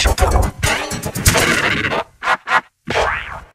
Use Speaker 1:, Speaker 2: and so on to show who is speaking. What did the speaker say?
Speaker 1: し